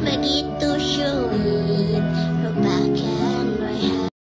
begitu